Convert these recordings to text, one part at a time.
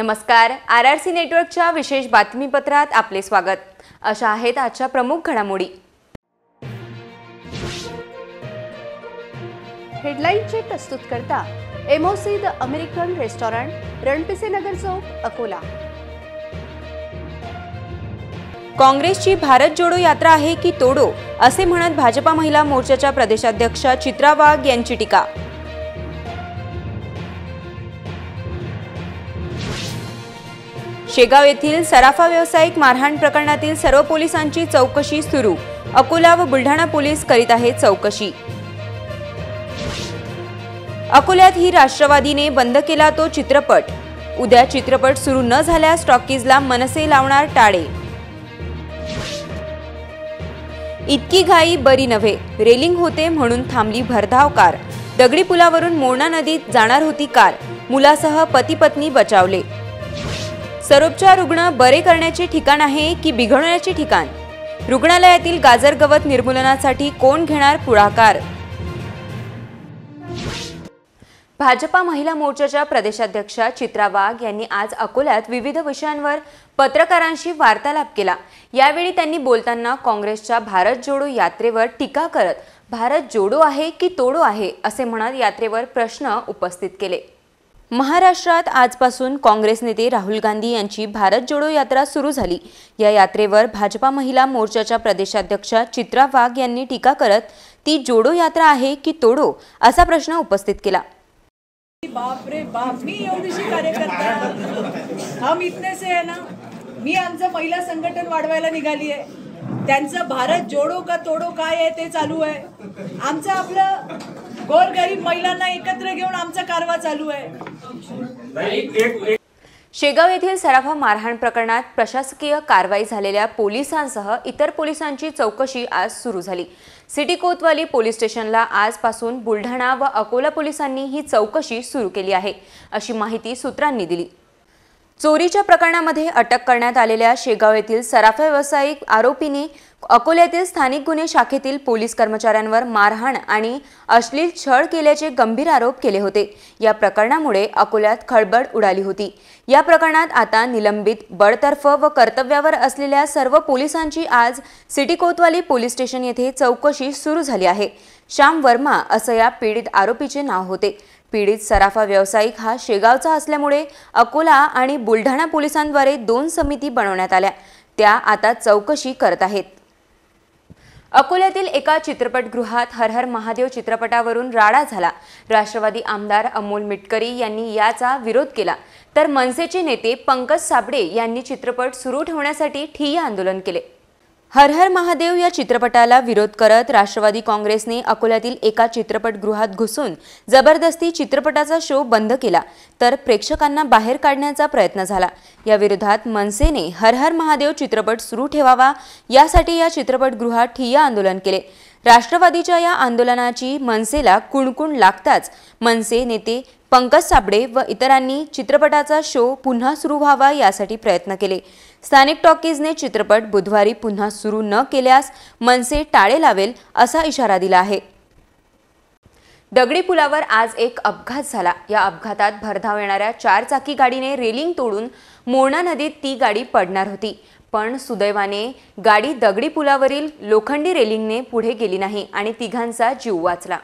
नमस्कार. R R C नेटवर्कच्या विशेष बातमीपत्रात आपले स्वागत. अशा आहेत आजच्या प्रमुख घडामोडी. हेडलाईनचे प्रस्तुतकर्ता MOC the American restaurant Ranpise Nagar Chowk Akola. काँग्रेसची भारत जोडो यात्रा आहे की तोडो असे म्हणत भाजपा महिला मोर्चाच्या प्रदेशाध्यक्षा चित्रा वाघ यांची टीका. शेगाव येथील सराफा व्यावसायिक मारहाण प्रकरणातील सर्व पोलिसांची चौकशी सुरू. अकोला व बुलढाणा पोलीस करीत आहेत चौकशी. अकोल्यात ही राष्ट्रवादीने बंद केला तो चित्रपट. उद्या चित्रपट सुरू न झाल्यास टॉकीजला मनसे लावणार टाळे. इतकी घाई बरी नव्हे. रेलिंग होते म्हणून थांबली भरधाव कार. दगडी पुलावरून मोरणा नदीत जाणार होती कार. मुलासह पती पत्नी बचावले. सरोपचार रुग्ण बरे करण्याचे ठिकाण आहे की बिघडण्याचे ठिकाण? रुग्णालयातील गाजर गवत निर्मूलनासाठी कोण घेणार पुढाकार? भाजपा महिला मोर्चाच्या प्रदेशाध्यक्षा चित्रा वाघ यांनी आज अकोल्यात विविध विषयांवर पत्रकारांशी वार्तालाप केला. यावेळी त्यांनी बोलताना काँग्रेसच्या भारत जोडो यात्रेवर टीका करत भारत जोडो आहे की तोडो आहे? असे म्हणत यात्रेवर प्रश्न उपस्थित केले. महाराष्ट्रात आजपासून काँग्रेस नेते राहुल गांधी यांची भारत जोडो यात्रा सुरू झाली. या यात्रेवर भाजपा महिला मोर्चाच्या प्रदेशाध्यक्षा चित्रा वाघ यांनी टीका करत ती जोडो यात्रा आहे की तोडो? असा प्रश्न उपस्थित केला. बाप रे बाप मी एवढीशी कार्यकर्ता हम इतने से आहे ना? मी आमचं महिला संघटन वाढवायला निघाली आहे त्यांचं भारत जोडो का तोडो काय आहे ते चालू आहे. आमचं आपलं गोरगरीब महिलांना एकत्र घेऊन आमचा कारवा चालू आहे. शेगाव येथील सराफा मारहाण प्रकरणात प्रशासकीय कारवाई झालेल्या पोलिसांसह इतर पोलिसांची चौकशी आज सुरू झाली. सिटी कोतवाली पोलीस स्टेशनला आजपासून बुलढाणा व अकोला पोलिसांनी ही चौकशी सुरू केली आहे अशी माहिती सूत्रांनी दिली. चोरीच्या प्रकरणामध्ये अटक करण्यात आलेल्या शेगाव येथील सराफा व्यावसायिक आरोपीने अकोल्यातील स्थानिक गुन्हे शाखेतील पोलीस कर्मचाऱ्यांवर मारहाण आणि अश्लील छळ केल्याचे गंभीर आरोप केले होते. या प्रकरणामुळे अकोल्यात खळबळ उडाली होती. या प्रकरणात आता निलंबित बडतर्फ व कर्तव्यावर असलेल्या सर्व पोलिसांची आज सिटी कोतवाली पोलीस स्टेशन येथे चौकशी सुरू झाली आहे. श्याम वर्मा असं या पीडित आरोपीचे नाव होते. पीडित सराफा व्यावसायिक हा शेगावचा असल्यामुळे अकोला आणि बुलढाणा पोलिसांद्वारे दोन समिती बनवण्यात आल्या. त्या आता चौकशी करत आहेत. अकोल्यातील एका चित्रपटगृहात हर हर महादेव चित्रपटावरून राडा झाला. राष्ट्रवादी आमदार अमोल मिटकरी यांनी याचा विरोध केला. तर मनसेचे नेते पंकज साबडे यांनी चित्रपट सुरू ठेवण्यासाठी ठिय्या आंदोलन केले. हर हर महादेव या चित्रपटाला विरोध करत राष्ट्रवादी काँग्रेसने अकोल्यातील एका चित्रपटगृहात घुसून जबरदस्ती चित्रपटाचा शो बंद केला तर प्रेक्षकांना बाहेर काढण्याचा प्रयत्न झाला. या विरोधात मनसेने हर हर महादेव चित्रपट सुरू ठेवावा यासाठी या चित्रपटगृहात ठिय्या आंदोलन केले. राष्ट्रवादीच्या या आंदोलनाची मनसेला कुणकुण लागताच मनसे नेते पंकज साबडे व इतरांनी चित्रपटाचा शो पुन्हा सुरू व्हावा यासाठी प्रयत्न केले. स्थानिक टॉकीजने चित्रपट बुधवारी पुन्हा सुरू न केल्यास मनसे टाळे लावेल असा इशारा दिला आहे. दगडी पुलावर आज एक अपघात झाला. या अपघातात भरधाव येणाऱ्या चार चाकी गाडीने रेलिंग तोडून मोरणा नदीत ती गाडी पडणार होती. पण सुदैवाने गाडी दगडी पुलावरील लोखंडी रेलिंगने पुढे गेली नाही आणि तिघांचा जीव वाचला.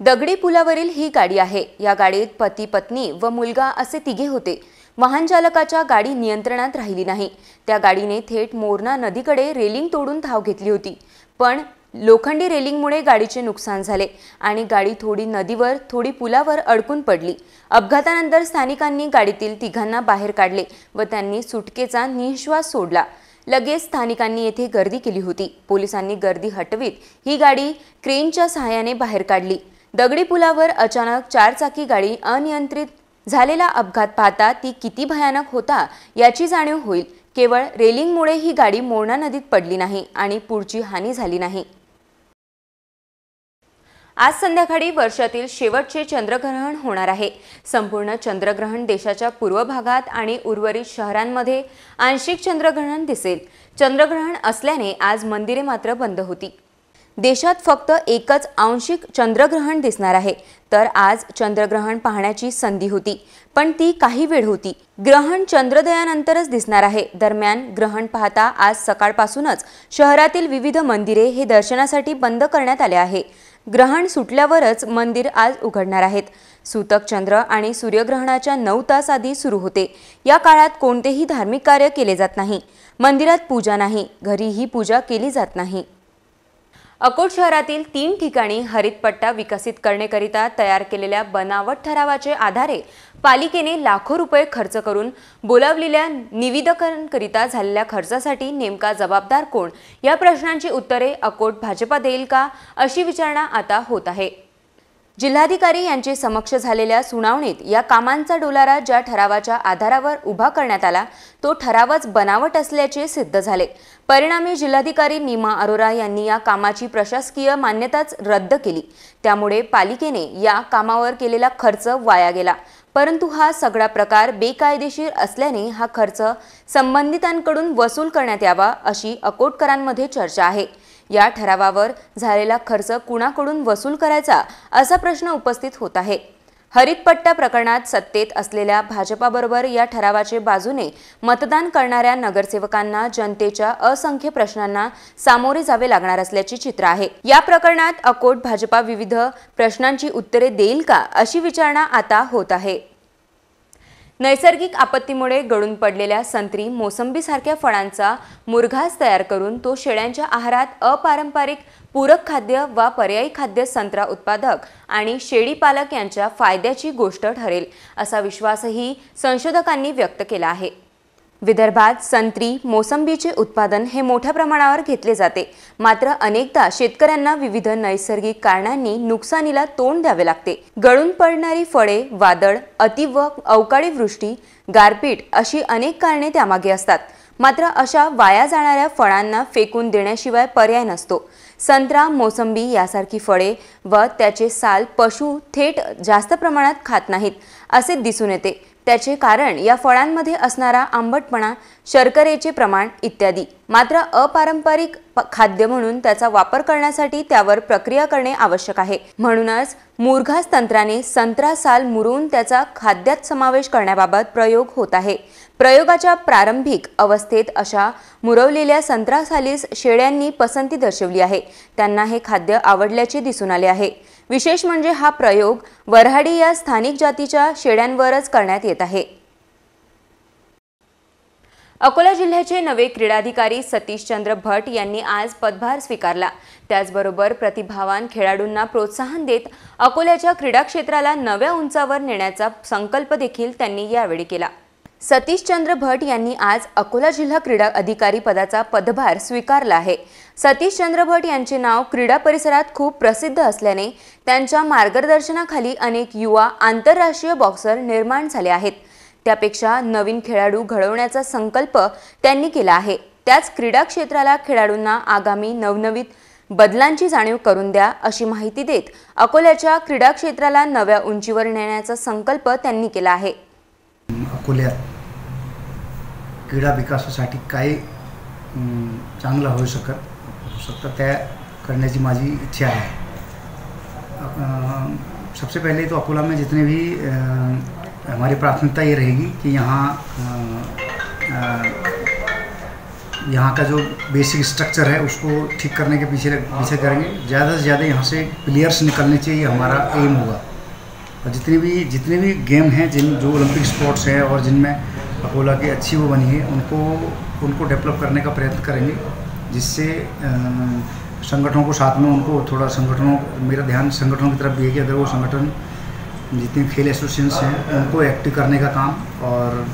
दगडी पुलावरील ही गाडी आहे. या गाडीत पती पत्नी व मुलगा असे तिघे होते. वाहन चालकाच्या गाडी नियंत्रणात राहिली नाही. त्या गाडीने थेट मोरणा नदीकडे रेलिंग तोडून धाव घेतली होती. पण लोखंडी रेलिंगमुळे गाडीचे नुकसान झाले आणि गाडी थोडी नदीवर थोडी पुलावर अडकून पडली. अपघातानंतर स्थानिकांनी गाडीतील तिघांना बाहेर काढले व त्यांनी सुटकेचा निःश्वास सोडला. लगेच स्थानिकांनी येथे गर्दी केली होती. पोलिसांनी गर्दी हटवीत ही गाडी क्रेनच्या सहाय्याने बाहेर काढली. दगडी पुलावर अचानक चारचाकी गाडी अनियंत्रित झालेला अपघात पाहता ती किती भयानक होता याची जाणीव होईल. केवळ रेलिंगमुळे ही गाडी मोरणा नदीत पडली नाही आणि पुढची हानी झाली नाही. आज संध्याकाळी वर्षातील शेवटचे चंद्रग्रहण होणार आहे. संपूर्ण चंद्रग्रहण देशाच्या पूर्व भागात आणि उर्वरित शहरांमध्ये आंशिक चंद्रग्रहण दिसेल. चंद्रग्रहण असल्याने आज मंदिरे मात्र बंद होती. देशात फक्त एकच आंशिक चंद्रग्रहण दिसणार आहे. तर आज चंद्रग्रहण पाहण्याची संधी होती. पण ती काही वेळ होती. ग्रहण चंद्रोदयानंतरच दिसणार आहे. दरम्यान ग्रहण पाहता आज सकाळपासूनच शहरातील विविध मंदिरे हे दर्शनासाठी बंद करण्यात आले आहे. ग्रहण सुटल्यावरच मंदिर आज उघडणार आहेत. सूतक चंद्र आणि सूर्यग्रहणाच्या नऊ तास आधी सुरू होते. या काळात कोणतेही धार्मिक कार्य केले जात नाही. मंदिरात पूजा नाही. घरीही पूजा केली जात नाही. अकोट शहरातील तीन ठिकाणी हरितपट्टा विकसित करण्याकरिता तयार केलेल्या बनावट ठरावाचे आधारे पालिकेने लाखो रुपये खर्च करून बोलावलेल्या निविदकरणकरिता झालेल्या खर्चासाठी नेमका जबाबदार कोण? या प्रश्नांची उत्तरे अकोट भाजपा देईल का? अशी विचारणा आता होत आहे. जिल्हाधिकारी यांचे समक्ष झालेल्या सुनावणीत या कामांचा डोलारा ज्या ठरावाच्या आधारावर उभा करण्यात आला तो ठरावच बनावट असल्याचे सिद्ध झाले. परिणामी जिल्हाधिकारी नीमा अरोरा यांनी या कामाची प्रशासकीय मान्यताच रद्द केली. त्यामुळे पालिकेने या कामावर केलेला खर्च वाया गेला. परंतु हा सगळा प्रकार बेकायदेशीर असल्याने हा खर्च संबंधितांकडून वसूल करण्यात यावा अशी अकोटकरांमध्ये चर्चा आहे. या ठरावावर झालेला खर्च कुणाकडून वसूल करायचा असा प्रश्न उपस्थित होत आहे. हरितपट्टा प्रकरणात सत्तेत असलेल्या भाजपाबरोबर या ठरावाचे बाजूने मतदान करणाऱ्या नगरसेवकांना जनतेच्या असंख्य प्रश्नांना सामोरे जावे लागणार असल्याचे चित्र आहे. या प्रकरणात अकोट भाजपा विविध प्रश्नांची उत्तरे देईल का अशी विचारणा आता होत आहे. नैसर्गिक आपत्तीमुळे गळून पडलेल्या संत्री मोसंबीसारख्या फळांचा मुरघास तयार करून तो शेळ्यांच्या आहारात अपारंपरिक पूरक खाद्य वा पर्यायी खाद्य संत्रा उत्पादक आणि शेळी पालक यांच्या फायद्याची गोष्ट ठरेल असा विश्वासही संशोधकांनी व्यक्त केला आहे. विदर्भात संत्री मोसंबीचे उत्पादन हे मोठ्या प्रमाणावर घेतले जाते. मात्र अनेकदा शेतकऱ्यांना विविध नैसर्गिक कारणांनी नुकसानीला तोंड द्यावे लागते. गळून पडणारी फळे वादळ अतिव अवकाळी वृष्टी गारपीट अशी अनेक कारणे त्यामागे असतात. मात्र अशा वाया जाणाऱ्या फळांना फेकून देण्याशिवाय पर्याय नसतो. संत्रा मोसंबी यासारखी फळे व त्याचे साल पशु थेट जास्त प्रमाणात खात नाहीत असे दिसून येते. त्याचे कारण या फळांमध्ये असणारा आंबटपणा शर्करेचे प्रमाण इत्यादी. मात्र अपारंपरिक खाद्य म्हणून त्याचा वापर करण्यासाठी त्यावर प्रक्रिया करणे आवश्यक आहे. म्हणूनच मुरघास तंत्राने संत्रा साल मुरून त्याचा खाद्यात समावेश करण्याबाबत प्रयोग होत आहे. प्रयोगाच्या प्रारंभिक अवस्थेत अशा मुरवलेल्या संत्रा सालीस शेळ्यांनी पसंती दर्शवली आहे. त्यांना हे खाद्य आवडल्याचे दिसून आले आहे. विशेष म्हणजे हा प्रयोग वऱ्हाडी या स्थानिक जातीच्या शेळ्यांवरच करण्यात येत आहे. अकोला जिल्ह्याचे नवे क्रीडाधिकारी सतीशचंद्र भट यांनी आज पदभार स्वीकारला. त्याचबरोबर प्रतिभावान खेळाडूंना प्रोत्साहन देत अकोल्याच्या क्रीडा क्षेत्राला नव्या उंचावर नेण्याचा संकल्प देखील त्यांनी यावेळी केला. सतीशचंद्र भट यांनी आज अकोला जिल्हा क्रीडा अधिकारी पदाचा पदभार स्वीकारला आहे. सतीशचंद्र भट यांचे नाव क्रीडा परिसरात खूप प्रसिद्ध असल्याने त्यांच्या मार्गदर्शनाखाली अनेक युवा आंतरराष्ट्रीय बॉक्सर निर्माण झाले आहेत. त्यापेक्षा नवीन खेळाडू घडवण्याचा संकल्प त्यांनी केला आहे. त्याच क्रीडा क्षेत्राला खेळाडूंना आगामी नवनवीन बदलांची जाणीव करून द्या अशी माहिती देत अकोल्याच्या क्रीडा क्षेत्राला नव्या उंचीवर नेण्याचा संकल्प त्यांनी केला आहे. अकोल्यात क्रीडा विकासासाठी काय अं, चांगलं होऊ शकत होऊ शकतं त्या करण्याची माझी इच्छा है अं, सबसे पहले तो अकोला में जितने भी अं, हमारी प्राथमिकता ये रहेगी कि यहाँ अं, यहाँ का जो बेसिक स्ट्रक्चर है उसको ठीक करने के पीछे पीछे करेंगे। ज़्यादा से ज़्यादा यहाँ से प्लेयर्स निकलने चाहिए हमारा एम होगा। और जितने भी जितने भी गेम हैं, जिन, जो ओलंपिक स्पोर्ट्स हैं और जिनमें अकोला की अच्छी वो बनी है, उनको उनको डेवलप करने का प्रयत्न करेंगे, जिससे संगठनों को साथ में उनको थोड़ा संगठनों, मेरा ध्यान संगठनों की तरफ़ भी है कि अगर वो संगठन जितने खेल एसोसिएशंस हैं, उनको एक्टिव करने का काम और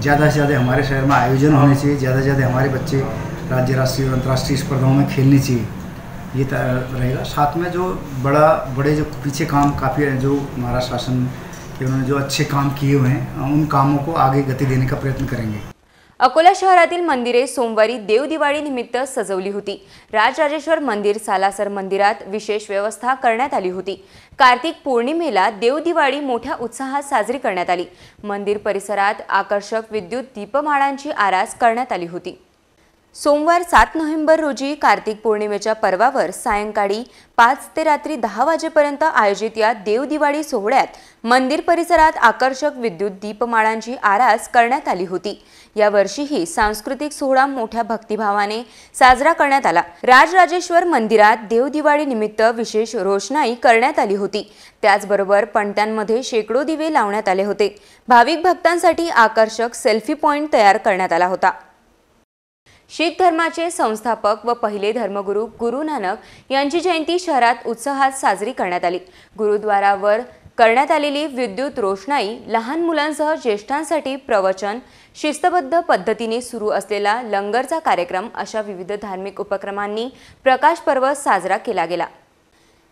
ज़्यादा से ज़्यादा हमारे शहर में आयोजन होने चाहिए, ज़्यादा से ज़्यादा हमारे बच्चे राज्य राष्ट्रीय और अंतर्राष्ट्रीय स्पर्धाओं में खेलनी चाहिए। ये रहेगा। साथ में जो बड़ा बड़े जो पीछे काम काफ़ी हैं जो हमारा शासन के उन्होंने जो अच्छे काम किए हुए हैं उन कामों को आगे गति देने का प्रयत्न करेंगे। अकोला शहरातील मंदिरे सोमवारी देवदिवाळी निमित्त सजवली होती. राजराजेश्वर मंदिर सालासर मंदिरात विशेष व्यवस्था करण्यात आली होती. कार्तिक पौर्णिमेला देवदिवाळी मोठ्या उत्साहात साजरी करण्यात आली. मंदिर परिसरात आकर्षक विद्युत दीपमाळांची आरास करण्यात आली होती. सोमवार सात नोव्हेंबर रोजी कार्तिक पौर्णिमेच्या पर्वावर सायंकाळी पाच ते रात्री दहा वाजेपर्यंत आयोजित या देवदिवाळी सोहळ्यात मंदिर परिसरात आकर्षक विद्युत दीपमाळांची आरास करण्यात आली होती. यावर्षीही सांस्कृतिक सोहळा मोठ्या भक्तिभावाने साजरा करण्यात आला. राजराजेश्वर मंदिरात देवदिवाळी निमित्त विशेष रोषणाई करण्यात आली होती. त्याचबरोबर पणत्यांमध्ये शेकडो दिवे लावण्यात आले होते. भाविक भक्तांसाठी आकर्षक सेल्फी पॉइंट तयार करण्यात आला होता. शीख धर्माचे संस्थापक व पहिले धर्मगुरू गुरु नानक यांची जयंती शहरात उत्साहात साजरी करण्यात आली. गुरुद्वारावर करण्यात आलेली विद्युत रोषणाई लहान मुलांसह ज्येष्ठांसाठी प्रवचन शिस्तबद्ध पद्धतीने सुरू असलेला लंगरचा कार्यक्रम अशा विविध धार्मिक उपक्रमांनी प्रकाश पर्व साजरा केला गेला.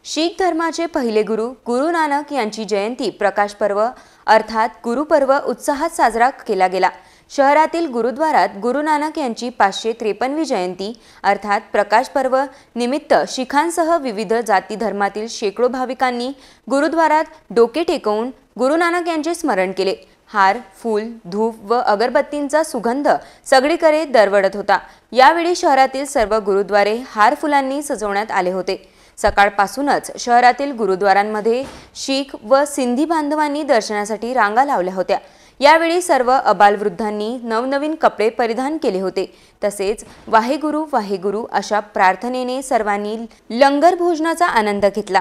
शीख धर्माचे पहिले गुरु गुरु नानक यांची जयंती प्रकाश पर्व अर्थात गुरुपर्व उत्साहात साजरा केला गेला. शहरातील गुरुद्वारात गुरु नानक यांची पाचशे त्रेपन्नवी जयंती अर्थात प्रकाश पर्व निमित्त शिखांसह विविध जाती धर्मातील शेकडो भाविकांनी गुरुद्वारात डोके टेकवून गुरुनानक यांचे स्मरण केले. हार फूल धूप व अगरबत्तींचा सुगंध सगळीकडे दरवडत होता. यावेळी शहरातील सर्व गुरुद्वारे हार फुलांनी सजवण्यात आले होते. सकाळपासूनच शहरातील गुरुद्वारांमध्ये शीख व सिंधी बांधवांनी दर्शनासाठी रांगा लावल्या होत्या. यावेळी सर्व अबालवृद्धांनी नवनवीन कपडे परिधान केले होते. तसेच वाहेगुरु वाहेगुरु अशा प्रार्थनेने सर्वांनी लंगर भोजनाचा आनंद घेतला.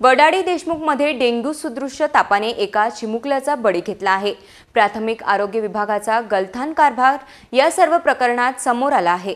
वडाडी देशमुखमध्ये डेंग्यू सदृश्य तापाने एका चिमुकल्याचा बळी घेतला आहे. प्राथमिक आरोग्य विभागाचा गलथान कारभार या सर्व प्रकरणात समोर आला आहे.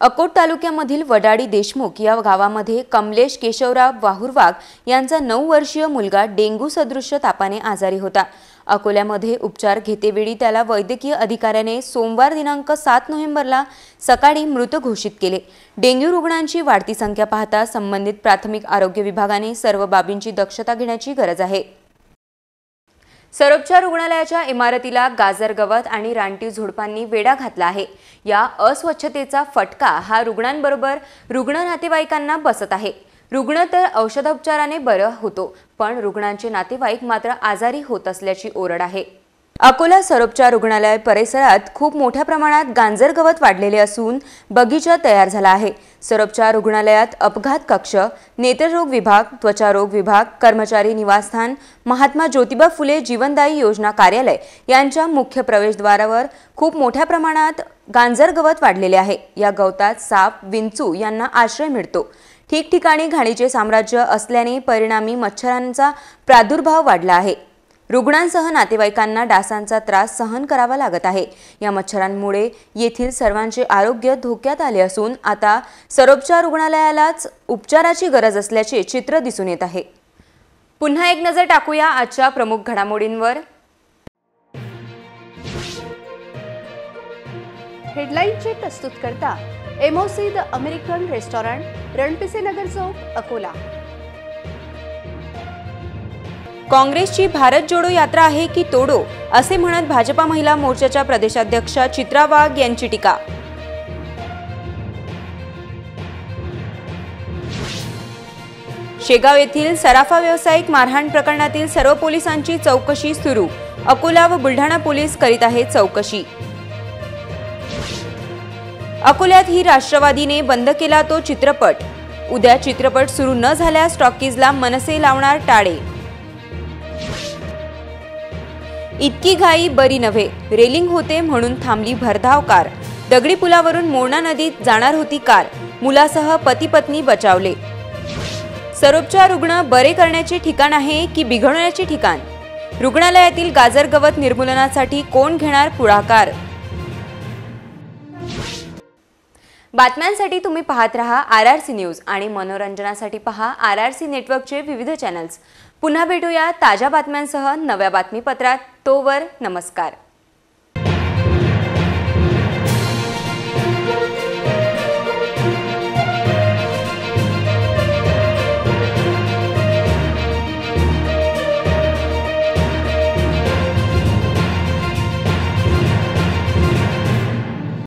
अकोट तालुक्यामधील वडाडी देशमुख या गावामध्ये कमलेश केशवराव वाहुरवाग यांचा नऊ वर्षीय मुलगा डेंग्यू सदृश्य तापाने आजारी होता. अकोल्यामध्ये उपचार घेतेवेळी त्याला वैद्यकीय अधिकाऱ्याने सोमवार दिनांक सात नोव्हेंबरला सकाळी मृत घोषित केले. डेंग्यू रुग्णांची वाढती संख्या पाहता संबंधित प्राथमिक आरोग्य विभागाने सर्व बाबींची दक्षता घेण्याची गरज आहे. सरोपच्या रुग्णालयाच्या इमारतीला गाजर गवत आणि रानटी झुडपांनी वेढा घातला आहे. या अस्वच्छतेचा फटका हा रुग्णांबरोबर रुग्ण नातेवाईकांना बसत आहे. रुग्ण तर औषधोपचाराने बरं होतो पण रुग्णांचे नातेवाईक मात्र आजारी होत असल्याची ओरड आहे. अकोला सरोपच्या रुग्णालय परिसरात खूप मोठ्या प्रमाणात गांजर गवत वाढलेले असून बगीचा तयार झाला आहे. सरोपच्या रुग्णालयात अपघात कक्ष नेत्ररोग विभाग त्वचारोग विभाग कर्मचारी निवासस्थान महात्मा ज्योतिबा फुले जीवनदायी योजना कार्यालय यांच्या मुख्य प्रवेशद्वारावर खूप मोठ्या प्रमाणात गांजर गवत वाढलेले आहे. या गवतात साप विंचू यांना आश्रय मिळतो. ठिकठिकाणी घाणीचे साम्राज्य असल्याने परिणामी मच्छरांचा प्रादुर्भाव वाढला आहे. रुग्णांसह नातेवाईकांना डासांचा त्रास सहन करावा लागत आहे. या मच्छरांमुळे येथील सर्वांचे आरोग्य धोक्यात आले असून आता सरोपचार रुग्णालयालाच उपचाराची गरज असल्याचे चित्र दिसून येत आहे. पुन्हा एक नजर टाकूया आजच्या प्रमुख घडामोडींवर. हेडलाईनचे प्रस्तुत करता MOC the American restaurant Ranpise Nagar Chowk Akola. काँग्रेसची भारत जोडो यात्रा आहे की तोडो असे म्हणत भाजपा महिला मोर्चाच्या प्रदेशाध्यक्षा चित्रा वाघ यांची टीका. शेगाव येथील सराफा व्यावसायिक मारहाण प्रकरणातील सर्व पोलिसांची चौकशी सुरू. अकोला व बुलढाणा पोलीस करीत आहेत चौकशी. अकोल्यात ही राष्ट्रवादीने बंद केला तो चित्रपट. उद्या चित्रपट सुरू न झाल्यास टॉकीजला मनसे लावणार टाळे. इतकी घाई बरी नव्हे. रेलिंग होते म्हणून थांबली भरधाव कार. दगडी पुलावरून मोरणा नदीत जाणार होती कार. मुलासह पती पत्नी बचावले. सरोपचार रुग्ण बरे करण्याचे ठिकाण आहे की बिघडवण्याचे ठिकाण? रुग्णालयातील गाजर गवत निर्मूलनासाठी कोण घेणार पुढाकार? बातम्यांसाठी तुम्ही पाहत रहा आर आर सी न्यूज आणि मनोरंजनासाठी पहा आर आर सी नेटवर्कचे विविध चॅनल्स. पुन्हा भेटूया ताज्या बातम्यांसह नव्या बातमीपत्रात. तोवर नमस्कार.